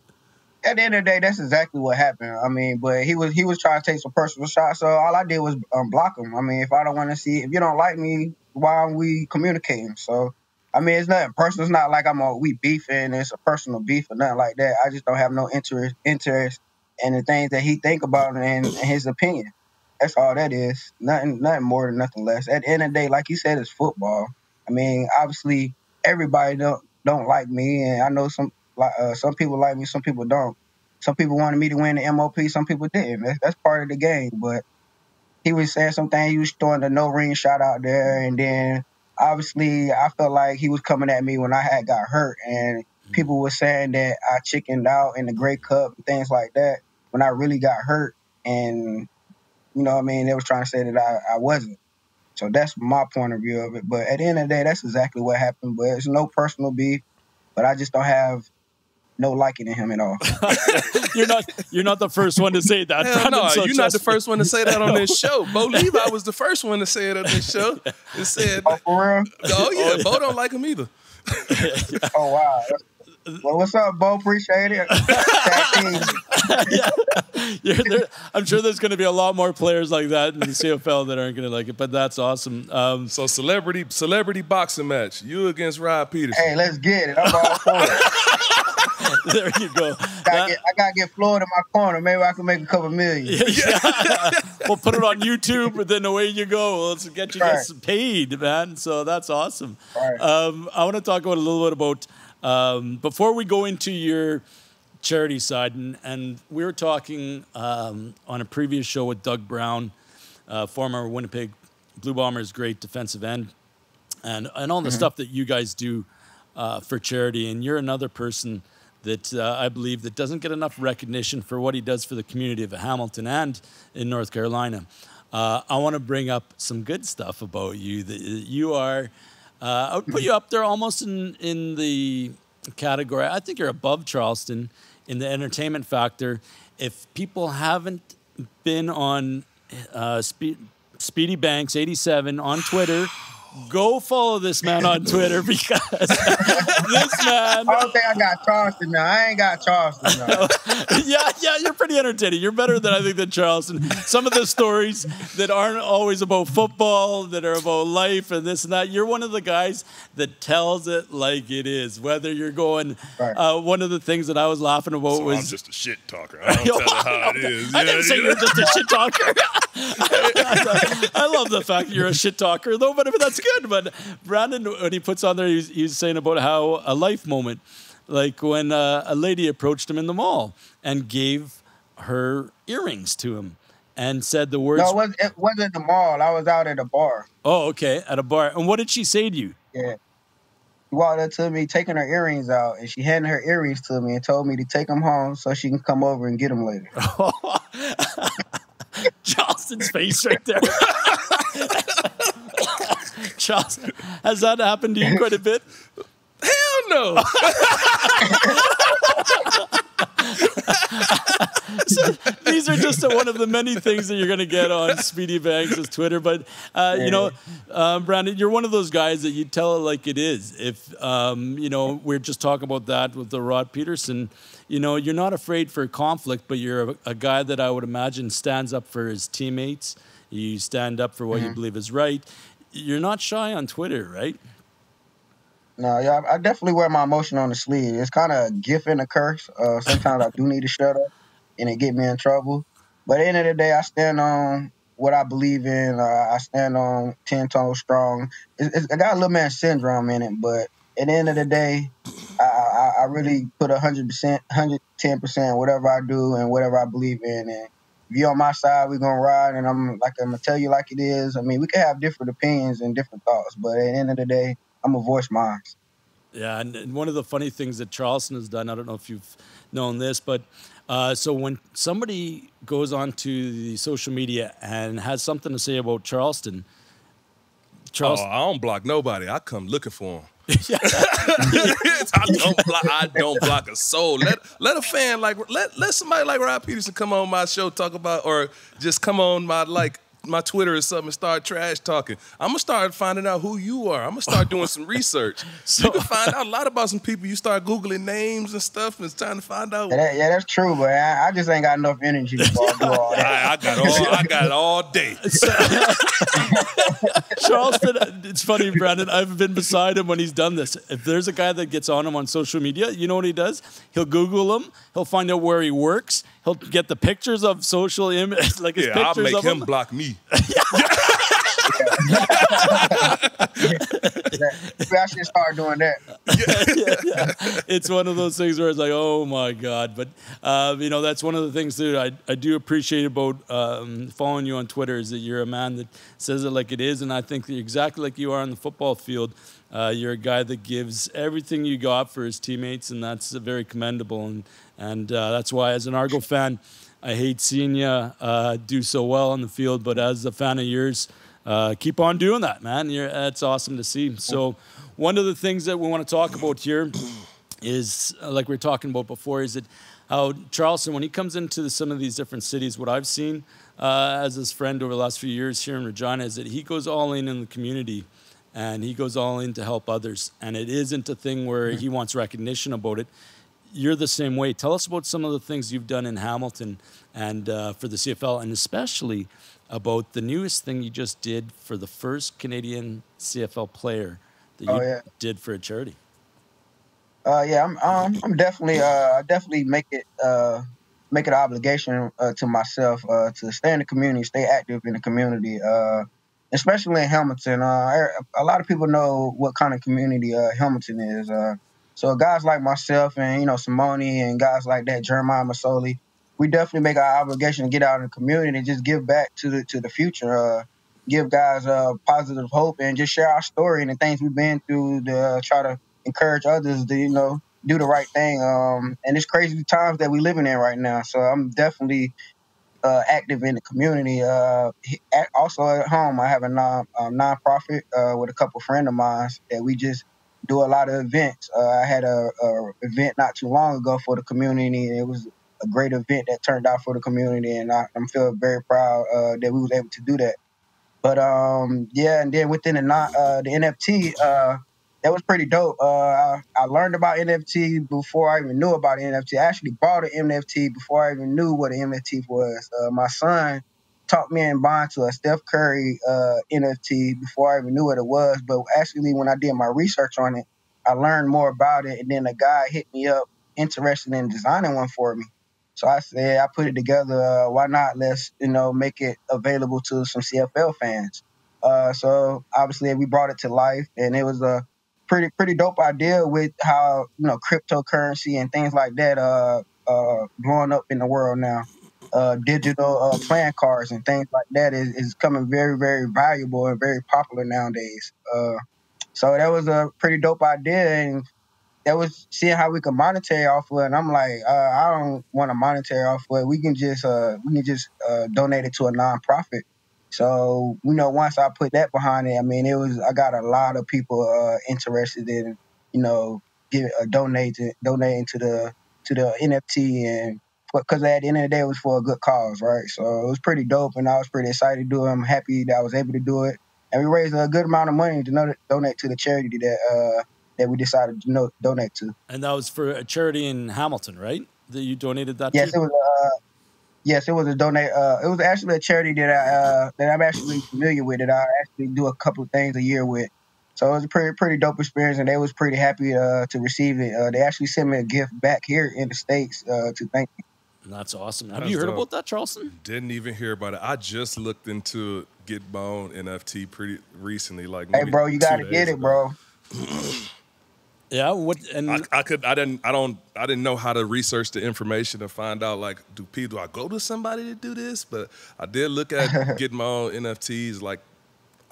At the end of the day, that's exactly what happened. I mean, but he was he was trying to take some personal shots, so all I did was um, block him. I mean, if I don't want to see, if you don't like me, why aren't we communicating? So, I mean, it's nothing personal. It's not like I'm a we beefing. It's a personal beef or nothing like that. I just don't have no interest interest in the things that he think about and, and his opinion. That's all that is. Nothing, nothing more than nothing less. At the end of the day, like you said, it's football. I mean, obviously, everybody don't don't like me, and I know some like uh, some people like me, some people don't. Some people wanted me to win the MOP, some people didn't. That's, that's part of the game. But he was saying something. He was throwing the no ring shot out there, and then obviously I felt like he was coming at me when I had got hurt, and people were saying that I chickened out in the Grey Cup and things like that when I really got hurt, and you know what I mean they was trying to say that I, I wasn't. So that's my point of view of it. But at the end of the day, that's exactly what happened. But it's no personal beef. But I just don't have no liking in him at all. you're not you're not the first one to say that. Hell no, so you're not the first one to say that on this show. Bo Levi was the first one to say it on this show. It said, oh, for real? "Oh yeah, Bo don't like him either." Oh wow. Well, what's up, Bo? Appreciate it. Tag there, I'm sure there's going to be a lot more players like that in the CFL that aren't going to like it, but that's awesome. Um, So celebrity celebrity boxing match, you against Rod Pedersen. Hey, let's get it. I'm all for it. there you go. Gotta That- get, I gotta get Florida in my corner. Maybe I can make a couple million. we'll put it on YouTube, and then away you go. Let's get you guys Right. paid, man. So that's awesome. Right. Um, I want to talk about a little bit about um, before we go into your charity side, and, and we were talking um, on a previous show with Doug Brown, uh, former Winnipeg Blue Bombers great defensive end, and and all the stuff that you guys do uh, for charity. And you're another person that uh, I believe that doesn't get enough recognition for what he does for the community of Hamilton and in North Carolina. Uh, I want to bring up some good stuff about you. That you are, uh, I would put you up there almost in in the category. I think you're above Charleston in the entertainment factor. If people haven't been on uh, Spe- Speedy Banks 87 on Twitter go follow this man on Twitter because this man. I don't think I got Charleston now. I ain't got Charleston now. yeah, yeah, you're pretty entertaining. You're better than I think than Charleston. Some of the stories that aren't always about football, that are about life and this and that. You're one of the guys that tells it like it is. Whether you're going, Right. uh, one of the things that I was laughing about So was I'm just a shit talker. I don't tell it how it is. I Yeah, didn't say yeah. you're just a shit talker. I love the fact that you're a shit talker, though. But I that's good. But Brandon, when he puts on there, he's, he's saying about how a life moment, like when uh, a lady approached him in the mall and gave her earrings to him and said the words. No, it wasn't, it wasn't the mall. I was out at a bar. oh, okay, at a bar. And what did she say to you? Yeah. She walked up to me, taking her earrings out, and she handed her earrings to me and told me to take them home so she can come over and get them later. Charleston's face right there. Charleston, has that happened to you quite a bit? Hell no. so these are just one of the many things that you're going to get on Speedy Banks' Twitter. But uh, you know, um, Brandon, you're one of those guys that you tell it like it is. If um, you know, we're just talking about that with the Rod Pedersen. You know, you're not afraid for conflict, but you're a, a guy that I would imagine stands up for his teammates. You stand up for what you believe is right. You're not shy on Twitter, right? No, yeah, I definitely wear my emotion on the sleeve. It's kind of a gift and a curse. Uh, sometimes I do need to shut up, and it get me in trouble. But at the end of the day, I stand on what I believe in. Uh, I stand on ten toes strong. It's, it's, I got a little man syndrome in it, but at the end of the day, I, I, I really put hundred percent, hundred ten percent, whatever I do and whatever I believe in. And if you're on my side, we're gonna ride. And I'm like I'm gonna tell you like it is. I mean, we can have different opinions and different thoughts, but at the end of the day, I'm gonna voice mine. Yeah, and, and one of the funny things that Charleston has done, I don't know if you've known this, but uh, so when somebody goes onto the social media and has something to say about Charleston, Oh, Charleston, I don't block nobody. I come looking for them. I don't block. I don't block a soul. Let let a fan like let let somebody like Rod Pedersen come on my show talk about or just come on my like my Twitter or something and start trash talking. I'm gonna start finding out who you are. I'm gonna start doing some research. So- you can find out a lot about some people. You start googling names and stuff and it's trying to find out. Yeah, that, yeah, that's true, but I, I just ain't got enough energy to do all that. I, I got all I got it all day. Charleston, it's funny, Brandon. I've been beside him when he's done this. If there's a guy that gets on him on social media, you know what he does? He'll Google him. He'll find out where he works. He'll get the pictures of social image, like his Yeah, I'll make of him him. block me. Maybe I should start doing that. it's one of those things where it's like, oh my god. But uh, you know, that's one of the things that I, I do appreciate about um, following you on Twitter is that you're a man that says it like it is, and I think that exactly like you are on the football field. Uh, you're a guy that gives everything you got for his teammates, and that's very commendable. And and uh, that's why, as an Argo fan, I hate seeing you uh, do so well on the field. But as a fan of yours, uh, keep on doing that, man. You're, that's awesome to see. So, one of the things that we want to talk about here is, uh, like we were talking about before, is that how Charleston, when he comes into the, some of these different cities, what I've seen uh, as his friend over the last few years here in Regina is that he goes all in in the community and he goes all in to help others. And it isn't a thing where he wants recognition about it. You're the same way. Tell us about some of the things you've done in Hamilton and uh, for the CFL, and especially about the newest thing you just did for the first Canadian CFL player that you Oh, yeah. did for a charity. Uh, yeah, I'm um, I'm definitely uh, I definitely make it uh, make it an obligation uh, to myself uh, to stay in the community, stay active in the community, uh, especially in Hamilton. Uh, I, a lot of people know what kind of community uh, Hamilton is. So guys like myself and you know Simoni and guys like that, Jeremiah Masoli, we definitely make our obligation to get out in the community and just give back to the to the future. Uh, give guys uh, positive hope and just share our story and the things we've been through to uh, try to encourage others to you know do the right thing. Um, and it's crazy times that we're living in right now. So I'm definitely uh, active in the community. Uh, at, also at home, I have a non um, nonprofit uh, with a couple friend of mine that we just do a lot of events. Uh, I had a, a event not too long ago for the community. and It was a great event that turned out for the community, and I, I'm feel very proud uh, that we was able to do that. But um, yeah, and then within the non, uh, the NFT, uh, that was pretty dope. Uh, I, I learned about NFT before I even knew about NFT. I actually bought an NFT before I even knew what an NFT was. Uh, my son talked me in bond to a Steph Curry uh, NFT before I even knew what it was. But actually, when I did my research on it, I learned more about it, and then a guy hit me up interested in designing one for me. So I said, I put it together. Uh, why not? Let's you know make it available to some CFL fans. Uh, so obviously we brought it to life, and it was a pretty pretty dope idea with how you know cryptocurrency and things like that uh, uh blowing up in the world now. Uh, digital uh, playing cards and things like that is, is coming very very valuable and very popular nowadays. Uh, so that was a pretty dope idea, and that was seeing how we could monetary off of it. And I'm like, uh, I don't want to monetary off of it. We can just uh, we can just uh, donate it to a nonprofit. So you know, once I put that behind it, I mean, it was I got a lot of people uh, interested in you know give, donating donating to the to the NFT and because at the end of the day, it was for a good cause, right? So it was pretty dope, and I was pretty excited to do it. I'm happy that I was able to do it, and we raised a good amount of money to donate to the charity that uh, that we decided to no, donate to. And that was for a charity in Hamilton, right? That you donated that yes, to? it was. Uh, yes, it was a donate. Uh, it was actually a charity that I uh, that I'm actually familiar with. That I actually do a couple of things a year with. So it was a pretty pretty dope experience, and they was pretty happy uh, to receive it. Uh, they actually sent me a gift back here in the states uh, to thank me. That's awesome. Have That's you heard dope. about that, Charleston? Didn't even hear about it. I just looked into Get My Own NFT pretty recently. Like, Hey, bro, you got to get it, ago. bro. Yeah. What? And I, I could I didn't I don't I didn't know how to research the information to find out like do people do I go to somebody to do this but I did look at getting my own NFTs like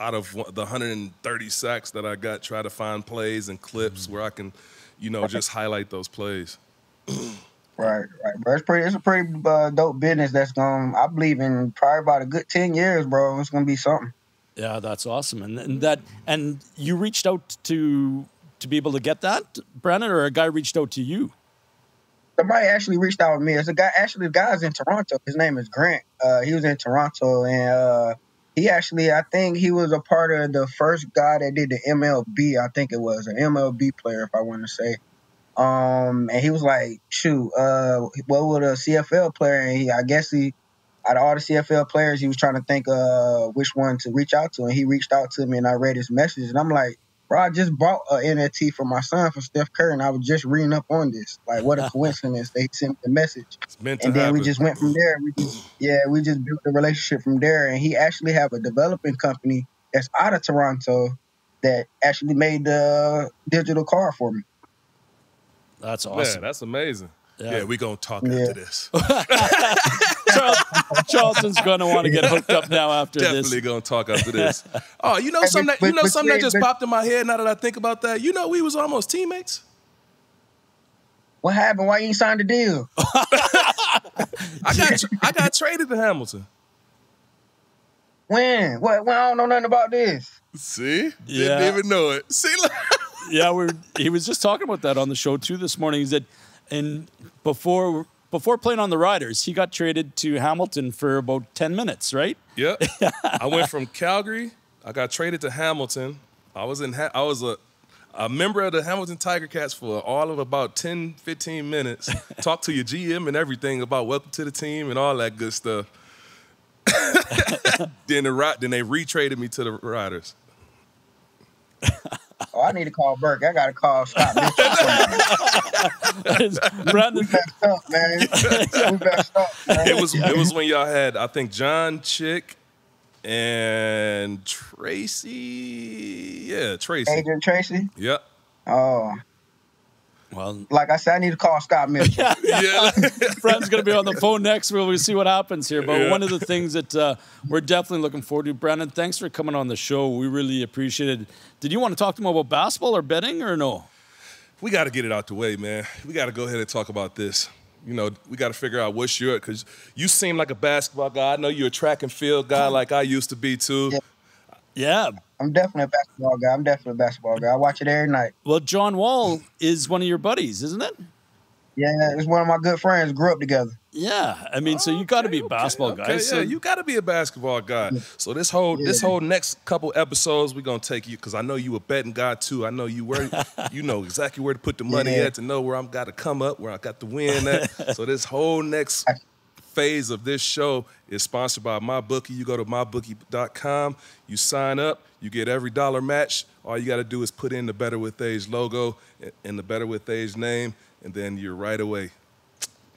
out of one- the 130 sacks that I got try to find plays and clips mm-hmm. where I can you know just highlight those plays Right, right, bro. It's pretty. It's a pretty uh, dope business. That's going. I believe in probably about a good ten years, bro. It's gonna be something. yeah, that's awesome. And, and that and you reached out to to be able to get that, Brandon, or a guy reached out to you. Somebody actually reached out to me. It's a guy. Actually, the guy's in Toronto. His name is Grant. Uh, he was in Toronto, and uh, he actually, I think, he was a part of the first guy that did the MLB. I think it was an MLB player, if I want to say. Um, and he was like, "Shoot, uh, what would a CFL player?" And he, I guess he, out of all the CFL players, he was trying to think uh which one to reach out to, and he reached out to me, and I read his message, and I'm like, "Bro, I just bought a NFT for my son for Steph Curry, and I was just reading up on this. Like, what a coincidence! They sent me the message." it's meant to and then happen we just went from there. We just, yeah, we just built the relationship from there. And he actually have a developing company that's out of Toronto that actually made the digital card for me. That's man awesome. that's amazing Yeah. yeah, we gonna talk Yeah. after this Charles, Charleston's going to want to get hooked up now after definitely this. Definitely gonna talk after this oh you know Hey, something that, you know but something that just but- popped in my head now that I think about that you know we was almost teammates What happened? Why you signed the deal? I got I got traded to Hamilton When? What? When I don't know nothing about this. See? Yeah. Didn't even know it. See, look. Yeah, we he was just talking about that on the show too this morning. He said, and before before playing on the Riders, he got traded to Hamilton for about ten minutes, right? Yep. I went from Calgary. I got traded to Hamilton. I was in. Ha- I was a a member of the Hamilton Tiger Cats for all of about 10, 15 minutes. Talked to your GM and everything about welcome to the team and all that good stuff. then the then they retraded me to the Riders. Oh, I need to call Burke. I gotta call Scott. Mitchell. Brandon, messed up, man. we messed up. Man. It was it was when y'all had I think John Chick and Tracy. Yeah, Tracy. Adrian Tracy. Yep. Oh, well, like I said, I need to call Scott Mitchell. Yeah. Brandon's going to be on the phone next. We'll see what happens here. But Yeah. one of the things that uh, we're definitely looking forward to, Brandon, thanks for coming on the show. We really appreciate it. Did you want to talk to him about basketball or betting or no? we got to get it out the way, man. We got to go ahead and talk about this. You know, we got to figure out what's your because you seem like a basketball guy. I know you're a track and field guy like I used to be too. Yeah. Yeah. I'm definitely a basketball guy. I'm definitely a basketball guy. I watch it every night. Well, John Wall is one of your buddies, isn't it? Yeah, it's one of my good friends. Grew up together. Yeah, I mean, so you got to be a basketball okay, guy. Yeah, so you got to be a basketball guy. So this whole this whole next couple episodes, we're gonna take you because I know you a betting guy too. I know you where you know exactly where to put the money Yeah. at to know where I'm got to come up, where I got to win at. so this whole next phase of this show is sponsored by MyBookie. You go to mybookie.com, you sign up, you get every dollar match. All you got to do is put in the Better with Age logo and the Better with Age name, and then you're right away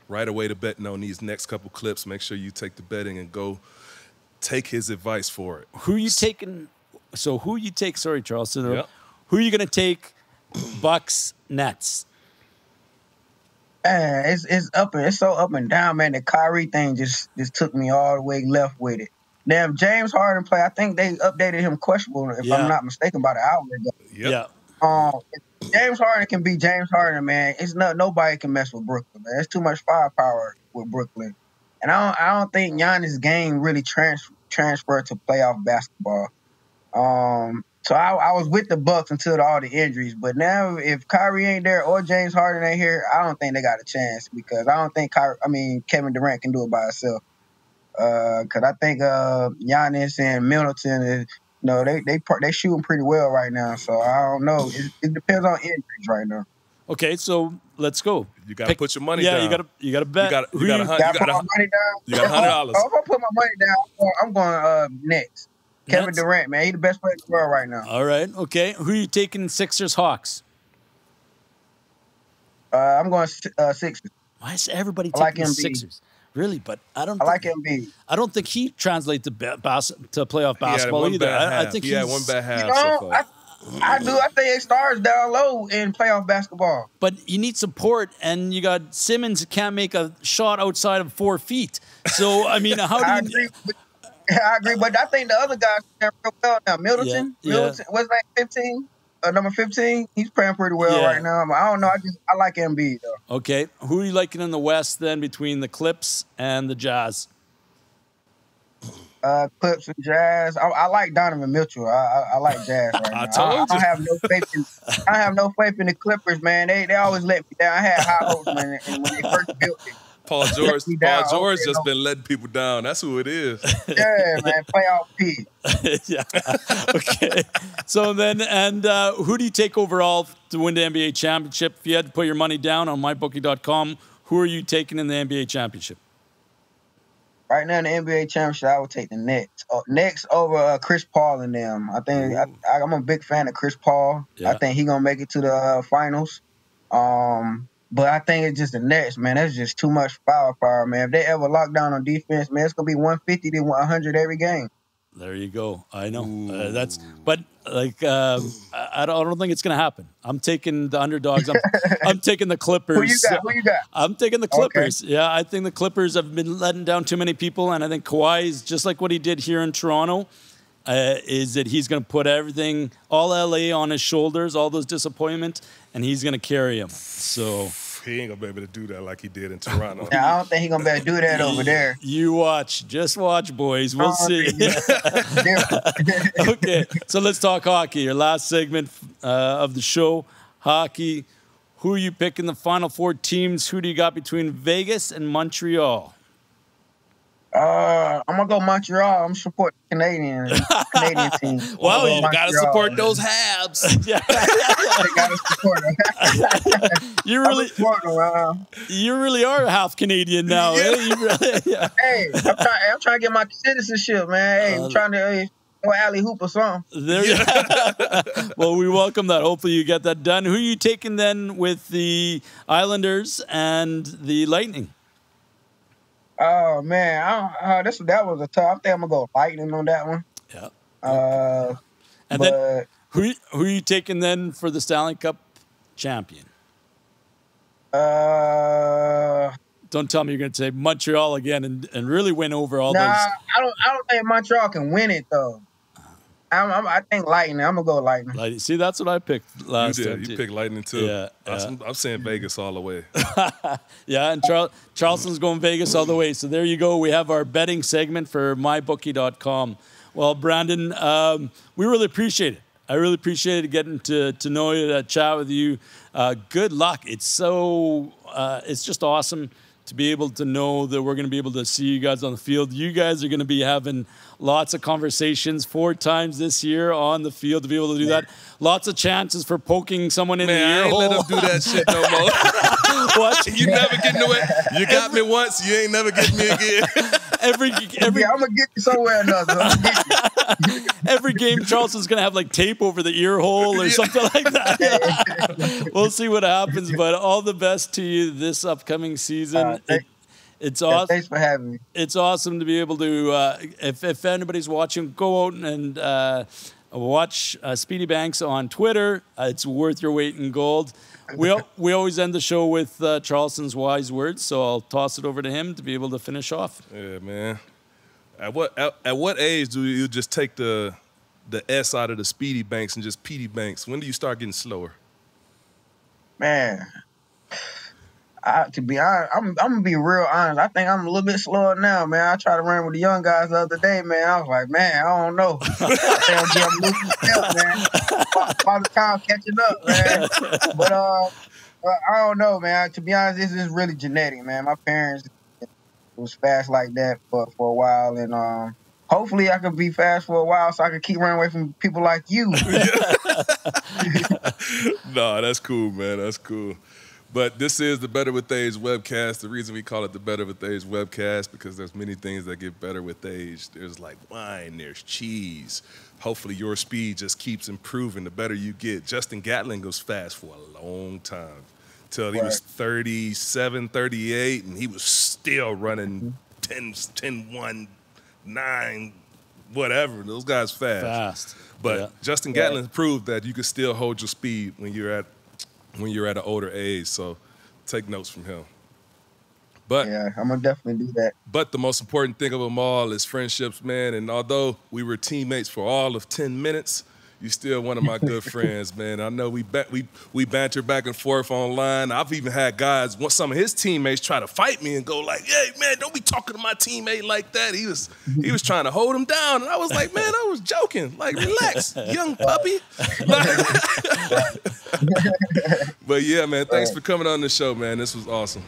right away to betting on these next couple clips. Make sure you take the betting and go take his advice for it. who you taking? So who you take? Sorry, Charleston. Yep. Who are you going to take? Bucks, Nets. Man, it's it's up and it's so up and down, man. The Kyrie thing just just took me all the way left with it. Damn, James Harden play. I think they updated him questionable, if Yeah. I'm not mistaken, about an hour ago. Yep. Yeah. Um, James Harden can be James Harden, man. It's not nobody can mess with Brooklyn, man. It's too much firepower with Brooklyn, and I don't I don't think Giannis' game really trans transferred to playoff basketball. Um, so I, I was with the Bucks until all the injuries, but now if Kyrie ain't there or James Harden ain't here, I don't think they got a chance because I don't think Kyrie, I mean Kevin Durant can do it by himself. Uh, cause I think uh Giannis and Middleton is you know, they they they shooting pretty well right now. So I don't know. It, it depends on injuries right now. Okay, so let's go. You gotta put your money yeah, down. you got to you got to bet. You got Who you got you- a hun- Got you to got put a my money down. you got $100. Oh, if I put my money down, I'm going, I'm going uh next. Kevin Nets? Durant, man, he the best player in the world right now. All right. Okay. Who are you taking? Sixers, Hawks. Uh, I'm going uh, Sixers. Why is everybody I taking the Embiid. Sixers? Really, but I don't. I like think, Embiid. I don't think he translates to ba- bas- to playoff basketball one either. I, I think he had he's- one bad half You so know, far. I, I do. I think it stars down low in playoff basketball. But you need support, and you got Simmons can't make a shot outside of four feet. So I mean, how I do agree. you? I agree, but I think the other guys play real well now. Middleton, Yeah, yeah. Middleton, what's that? Fifteen, uh, number fifteen. He's playing pretty well Yeah. right now. I don't know. I just I like Embiid though. Okay, who are you liking in the West then between the Clips and the Jazz? Uh, Clips and Jazz. I, I like Donovan Mitchell. I, I, I like Jazz right now. I told I, you. don't have no faith in. I have no faith in the Clippers, man. They they always let me down. I had high hopes when, when they first built it. Paul George, Paul down. George Okay, just no. been letting people down. That's who it is. Yeah, man. Playoff P. yeah. Okay. So then, and uh, who do you take overall to win the NBA championship? If you had to put your money down on mybookie.com, who are you taking in the NBA championship? Right now in the NBA championship, I would take the Nets. Uh, Nets over uh, Chris Paul and them. I think I, I, I'm a big fan of Chris Paul. Yeah. I think he gonna make it to the uh, finals. Um, but I think it's just the Nets, man. That's just too much firepower, man. If they ever lock down on defense, man, it's gonna be 150 to 100 every game. There you go. I know uh, that's, but like um, I, I don't think it's gonna happen. I'm taking the underdogs. I'm, I'm taking the Clippers. Who you got? Who you got? I'm taking the Clippers. Yeah, I think the Clippers have been letting down too many people, and I think Kawhi is just like what he did here in Toronto. Uh, is that he's going to put everything, all LA, on his shoulders, all those disappointments, and he's going to carry him. So He ain't gonna be able to do that like he did in Toronto. Now, I don't think he's gonna be able to do that over there. you watch, just watch, boys. We'll I see. think okay, so let's talk hockey. Your last segment uh, of the show, hockey. Who are you picking the final four teams? Who do you got between Vegas and Montreal? Uh, I'm gonna go Montreal. I'm support Canadian Canadian team. Well, I'm you gonna gotta Montreal. support those Habs. Yeah, They gotta support them. you really, support them. Uh, you really are half Canadian now. eh? Really, yeah. hey, I'm trying. I'm trying to get my citizenship, man. Hey, Uh, I'm trying to hey, go alley hoop or something. There you well, we welcome that. Hopefully, you get that done. Who are you taking then with the Islanders and the Lightning? Oh man, I uh, this that was a tough. I think I'm gonna go Lightning on that one. Yeah. Uh, And but then who who are you taking then for the Stanley Cup champion? uh, Don't tell me you're going to say Montreal again and, and really win over all nah, those. I don't. I don't think Montreal can win it though. I'm, I'm, I think Lightning. I'm gonna go Lightning. Like, see, that's what I picked last You did. time. You too. picked Lightning too. Yeah, I'm, I'm saying Vegas all the way. Yeah, and Charl- Charleston's going Vegas all the way. So there you go. We have our betting segment for mybookie.com. Well, Brandon, um, we really appreciate it. I really appreciated getting to, to know you, to chat with you. Uh, good luck. It's so, uh, it's just awesome to be able to know that we're going to be able to see you guys on the field. You guys are going to be having lots of conversations four times this year on the field to be able to do that. Lots of chances for poking someone in Man, the I ear ain't hole. let them do that shit no more. what? you never get into it. You got me once, you ain't never get me again. Every every Yeah, I'm gonna get you somewhere or another. I'm gonna get you. every game Charleston's gonna have like tape over the ear hole or Yeah. something like that. we'll see what happens, but all the best to you this upcoming season. Uh, thank- It- it's Yeah, awesome. Thanks for having me. It's awesome to be able to. Uh, if if anybody's watching, go out and uh, watch uh, Speedy Banks on Twitter. Uh, it's worth your weight in gold. We we always end the show with uh, Charleston's wise words, so I'll toss it over to him to be able to finish off. Yeah, man. At what at, at what age do you just take the the S out of the Speedy Banks and just Petey Banks? When do you start getting slower? Man, I, to be honest, I'm I'm gonna be real honest. I think I'm a little bit slower now, man. I tried to run with the young guys the other day, man. I was like, man, I don't know. I think I'm getting losing step, man. By- By the time catching up, man. But uh, but I don't know, man. To be honest, this is really genetic, man. My parents was fast like that for for a while, and um. Hopefully, I could be fast for a while, so I can keep running away from people like you. no, that's cool, man. That's cool. But this is the Better with Age webcast. The reason we call it the Better with Age webcast because there's many things that get better with age. There's like wine, there's cheese. Hopefully your speed just keeps improving the better you get. Justin Gatlin goes fast for a long time. Till he was Right. 37, 38, and he was still running mm-hmm. 10, 10 1, 9, whatever. Those guys fast. Fast, But Yeah. Justin Gatlin proved that you could still hold your speed when you're at when you're at an older age. So take notes from him. But yeah, I'm gonna definitely do that. but the most important thing of them all is friendships, man. And although we were teammates for all of 10 minutes, you're still one of my good friends, man. I know we ba- we we banter back and forth online. I've even had guys, some of his teammates, try to fight me and go like, "Hey, man, don't be talking to my teammate like that." He was he was trying to hold him down, and I was like, "Man, I was joking. Like, relax, young puppy." but yeah, man, thanks for coming on the show, man. This was awesome.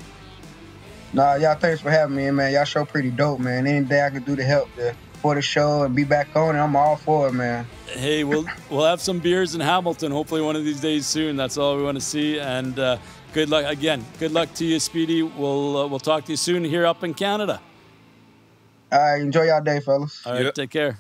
Nah, y'all thanks for having me, man. Y'all show pretty dope, man. Any day I can do to help the, for the show and be back on it, I'm all for it, man. Hey, we'll we'll have some beers in Hamilton. Hopefully, one of these days soon. That's all we want to see. And uh, good luck again. Good luck to you, Speedy. We'll uh, we'll talk to you soon here up in Canada. All right, enjoy y'all day, fellas. All right, Yep. take care.